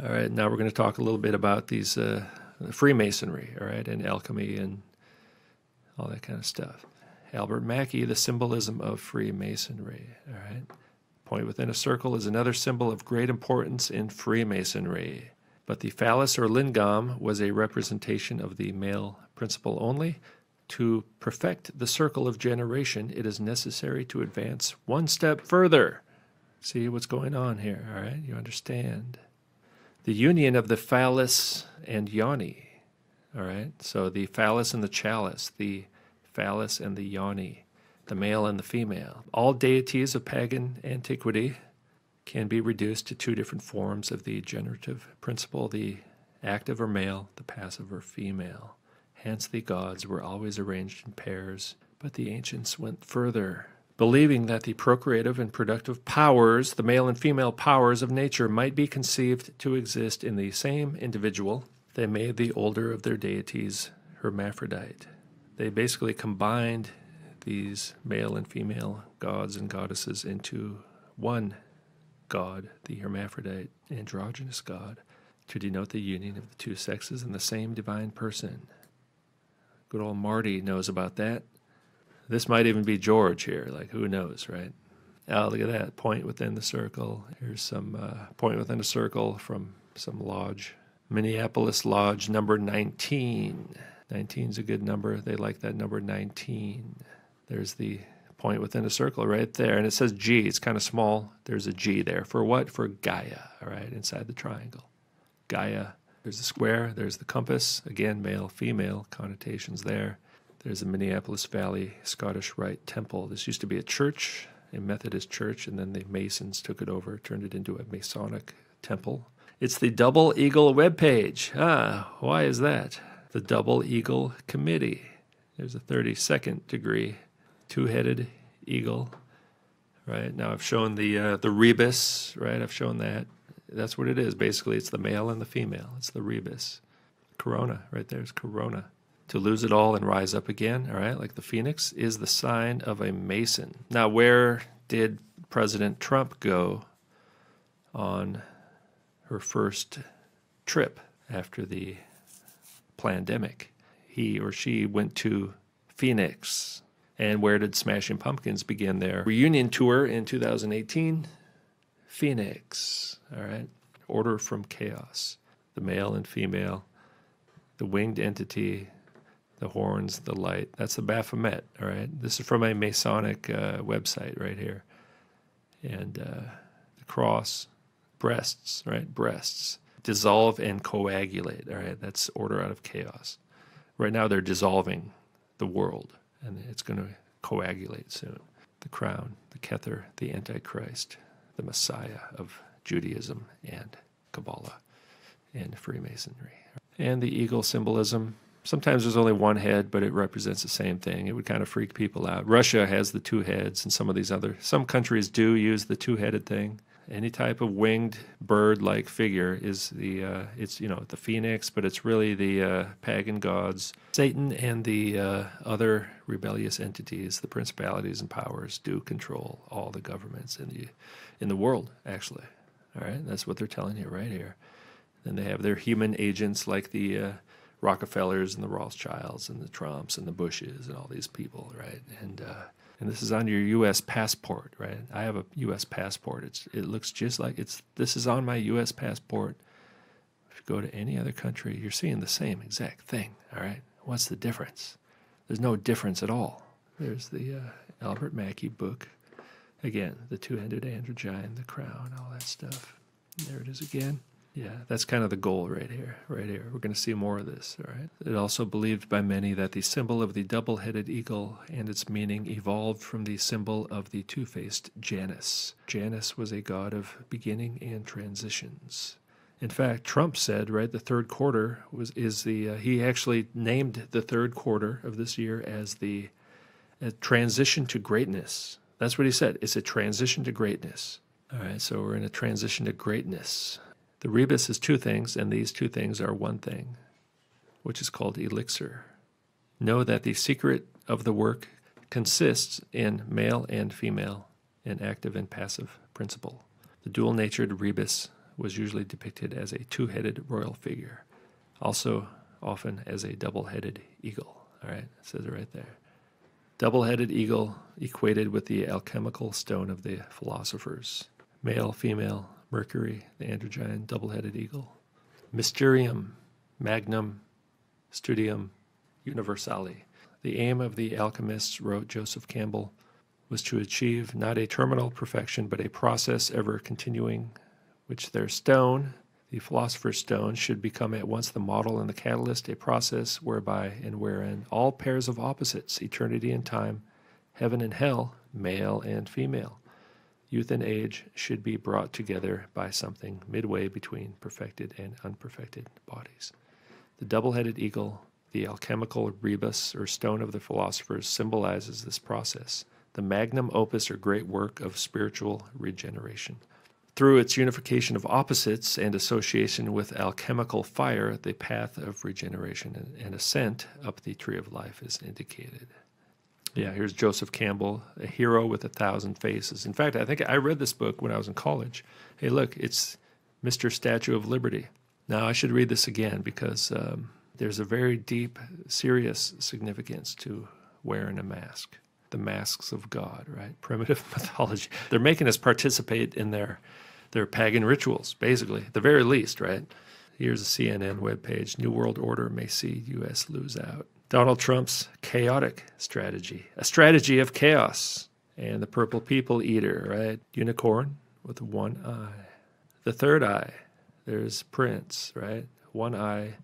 All right, now we're going to talk a little bit about these uh, Freemasonry, all right, and alchemy and all that kind of stuff. Albert Mackey, the symbolism of Freemasonry, all right. Point within a circle is another symbol of great importance in Freemasonry. But the phallus or lingam was a representation of the male principle only. To perfect the circle of generation, it is necessary to advance one step further. See what's going on here, all right? You understand. The union of the phallus and yoni, all right? So the phallus and the chalice, the phallus and the yoni the male and the female. All deities of pagan antiquity can be reduced to two different forms of the generative principle the active or male, the passive or female. Hence, the gods were always arranged in pairs, but the ancients went further. Believing that the procreative and productive powers, the male and female powers of nature, might be conceived to exist in the same individual, they made the older of their deities hermaphrodite. They basically combined these male and female gods and goddesses into one god, the hermaphrodite androgynous god, to denote the union of the two sexes in the same divine person. Good old Marty knows about that. This might even be George here, like who knows, right? Oh, look at that point within the circle. Here's some uh, point within a circle from some lodge. Minneapolis Lodge number 19. 19 is a good number. They like that number 19. There's the point within a circle right there. And it says G. It's kind of small. There's a G there. For what? For Gaia, all right, inside the triangle. Gaia. There's the square. There's the compass. Again, male, female connotations there. There's a Minneapolis Valley Scottish Rite Temple. This used to be a church, a Methodist church, and then the Masons took it over, turned it into a Masonic temple. It's the Double Eagle webpage. Ah, why is that? The Double Eagle Committee. There's a 32nd degree two-headed eagle. Right now, I've shown the uh, the rebus. Right, I've shown that. That's what it is. Basically, it's the male and the female. It's the rebus. Corona, right there is corona. To lose it all and rise up again, all right, like the phoenix, is the sign of a mason. Now, where did President Trump go on her first trip after the pandemic? He or she went to Phoenix, and where did Smashing Pumpkins begin their reunion tour in 2018? Phoenix. All right. Order from chaos. The male and female, the winged entity, the horns, the light. That's the Baphomet. All right. This is from a Masonic uh, website right here. And uh, the cross, breasts, right? Breasts. Dissolve and coagulate. All right. That's order out of chaos. Right now, they're dissolving the world and it's going to coagulate soon. The crown, the Kether, the Antichrist, the Messiah of Judaism and Kabbalah and Freemasonry. And the eagle symbolism. Sometimes there's only one head, but it represents the same thing. It would kind of freak people out. Russia has the two heads, and some of these other, some countries do use the two headed thing any type of winged bird-like figure is the uh, it's you know the phoenix, but it's really the uh, pagan gods, Satan, and the uh, other rebellious entities, the principalities and powers, do control all the governments in the in the world. Actually, all right, that's what they're telling you right here. Then they have their human agents like the uh, Rockefellers and the Rothschilds and the Trumps and the Bushes and all these people, right? And uh, and this is on your U.S. passport, right? I have a U.S. passport. It's it looks just like it's. This is on my U.S. passport. If you go to any other country, you're seeing the same exact thing. All right, what's the difference? There's no difference at all. There's the uh, Albert Mackey book. Again, the two-headed androgyne, the crown, all that stuff. There it is again. Yeah, that's kind of the goal right here. Right here. We're going to see more of this, all right? It also believed by many that the symbol of the double headed eagle and its meaning evolved from the symbol of the two faced Janus. Janus was a god of beginning and transitions. In fact, Trump said, right, the third quarter was is the uh, he actually named the third quarter of this year as the transition to greatness. That's what he said. It's a transition to greatness. All right, so we're in a transition to greatness. The rebus is two things, and these two things are one thing, which is called elixir. Know that the secret of the work consists in male and female, in active and passive principle. The dual natured rebus was usually depicted as a two headed royal figure, also often as a double headed eagle. All right, it says it right there. Double headed eagle equated with the alchemical stone of the philosophers. Male, female, Mercury, the androgyne, double headed eagle. Mysterium, magnum, studium, universale. The aim of the alchemists, wrote Joseph Campbell, was to achieve not a terminal perfection, but a process ever continuing, which their stone, the philosopher's stone, should become at once the model and the catalyst, a process whereby and wherein all pairs of opposites, eternity and time, heaven and hell, male and female, youth and age, should be brought together by something midway between perfected and unperfected bodies. The double headed eagle, the alchemical rebus or stone of the philosophers, symbolizes this process, the magnum opus or great work of spiritual regeneration. Through its unification of opposites and association with alchemical fire, the path of regeneration and ascent up the tree of life is indicated. Yeah, here's Joseph Campbell, a hero with a thousand faces. In fact, I think I read this book when I was in college. Hey, look, it's Mr. Statue of Liberty. Now, I should read this again because um, there's a very deep, serious significance to wearing a mask. The masks of God, right? Primitive mythology. They're making us participate in their their pagan rituals, basically, At the very least, right? Here's a CNN webpage New World Order may see U.S. lose out. Donald Trump's chaotic strategy, a strategy of chaos. And the purple people eater, right? Unicorn with one eye. The third eye, there's Prince, right? One eye,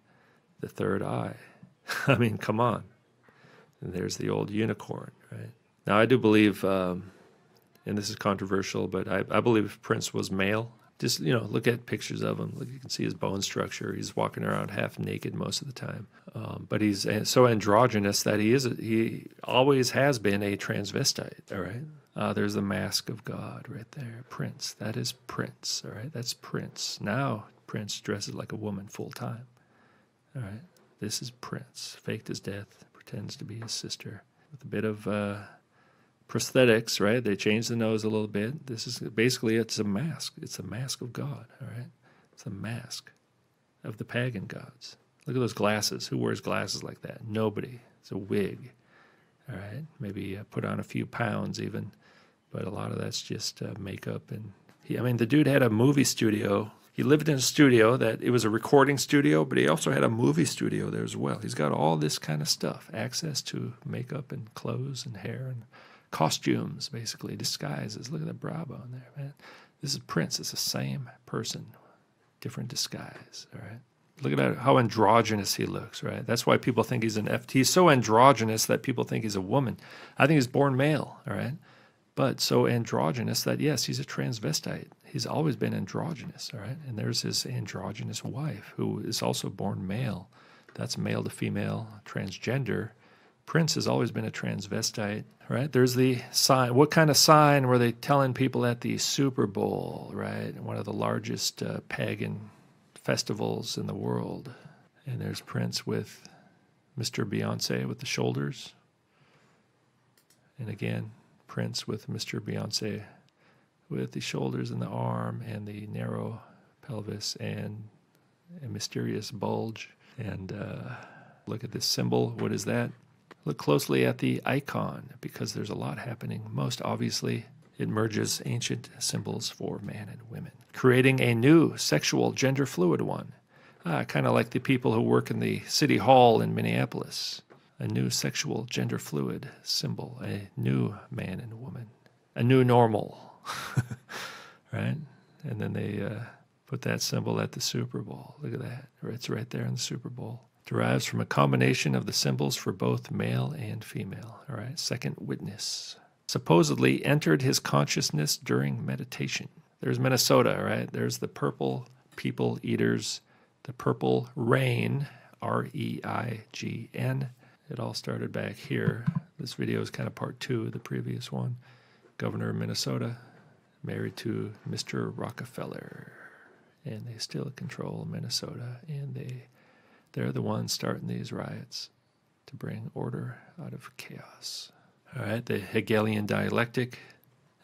the third eye. I mean, come on. And there's the old unicorn, right? Now, I do believe um, and this is controversial, but I, I believe Prince was male. Just you know, look at pictures of him. You can see his bone structure. He's walking around half naked most of the time, um, but he's so androgynous that he is. A, he always has been a transvestite. All right. Uh, there's the mask of God right there. Prince. That is Prince. All right. That's Prince. Now Prince dresses like a woman full time. All right. This is Prince. Faked his death. Pretends to be his sister with a bit of. Uh, prosthetics, right? They change the nose a little bit. This is basically it's a mask. It's a mask of God, all right? It's a mask of the pagan gods. Look at those glasses. Who wears glasses like that? Nobody. It's a wig, all right? Maybe uh, put on a few pounds even, but a lot of that's just uh, makeup. And he, I mean, the dude had a movie studio. He lived in a studio that it was a recording studio, but he also had a movie studio there as well. He's got all this kind of stuff, access to makeup and clothes and hair and costumes, basically, disguises. Look at the Bravo in there, man. This is Prince. It's the same person, different disguise, all right? Look at how androgynous he looks, right? That's why people think he's an FT. He's so androgynous that people think he's a woman. I think he's born male, all right? But so androgynous that, yes, he's a transvestite. He's always been androgynous, all right? And there's his androgynous wife, who is also born male. That's male to female, transgender Prince has always been a transvestite, right? There's the sign. What kind of sign were they telling people at the Super Bowl, right? One of the largest uh, pagan festivals in the world. And there's Prince with Mr. Beyonce with the shoulders. And again, Prince with Mr. Beyonce with the shoulders and the arm and the narrow pelvis and a mysterious bulge. And uh, look at this symbol. What is that? Look closely at the icon because there's a lot happening. Most obviously, it merges ancient symbols for man and women, creating a new sexual gender fluid one, ah, kind of like the people who work in the city hall in Minneapolis. A new sexual gender fluid symbol, a new man and woman, a new normal, right? And then they uh, put that symbol at the Super Bowl. Look at that. It's right there in the Super Bowl derives from a combination of the symbols for both male and female. All right, second witness. Supposedly entered his consciousness during meditation. There's Minnesota, right? There's the purple people eaters, the purple rain, R E I G N. It all started back here. This video is kind of part two of the previous one. Governor of Minnesota, married to Mr. Rockefeller. And they still control Minnesota, and they they're the ones starting these riots to bring order out of chaos. All right, the Hegelian dialectic.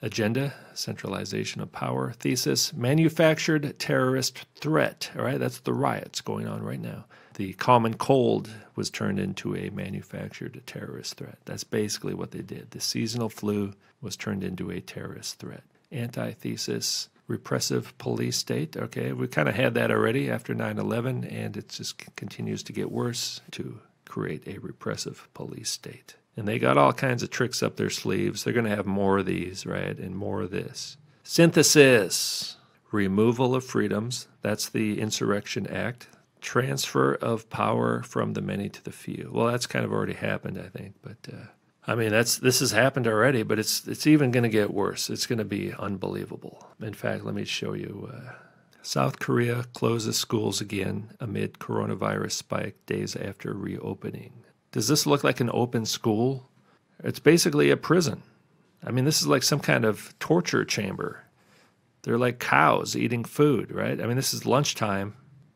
agenda, centralization of power, thesis, manufactured terrorist threat. All right, that's the riots going on right now. The common cold was turned into a manufactured terrorist threat. That's basically what they did. The seasonal flu was turned into a terrorist threat. Antithesis, repressive police state. Okay, we kind of had that already after 9 11, and it just continues to get worse to create a repressive police state. And they got all kinds of tricks up their sleeves. They're going to have more of these, right? And more of this. Synthesis, removal of freedoms. That's the Insurrection Act. Transfer of power from the many to the few. Well, that's kind of already happened, I think. But uh, I mean, that's this has happened already, but it's it's even going to get worse. It's going to be unbelievable. In fact, let me show you. Uh, South Korea closes schools again amid coronavirus spike days after reopening. Does this look like an open school? It's basically a prison. I mean, this is like some kind of torture chamber. They're like cows eating food, right? I mean, this is lunchtime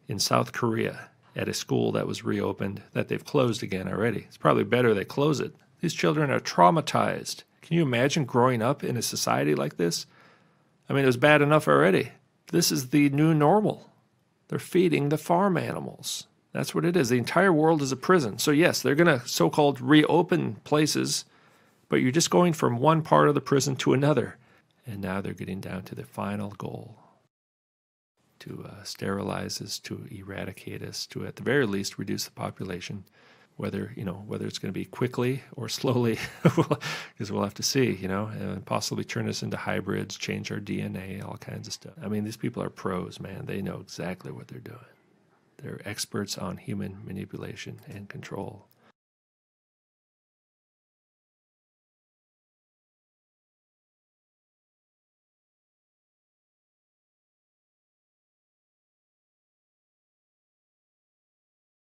in South Korea at a school that was reopened that they've closed again already. It's probably better they close it. These children are traumatized. Can you imagine growing up in a society like this? I mean, it was bad enough already. This is the new normal. They're feeding the farm animals. That's what it is. The entire world is a prison. So, yes, they're going to so called reopen places, but you're just going from one part of the prison to another. And now they're getting down to the final goal to uh, sterilize us, to eradicate us, to at the very least reduce the population. Whether you know whether it's going to be quickly or slowly, because we'll have to see. You know, and possibly turn us into hybrids, change our DNA, all kinds of stuff. I mean, these people are pros, man. They know exactly what they're doing. They're experts on human manipulation and control.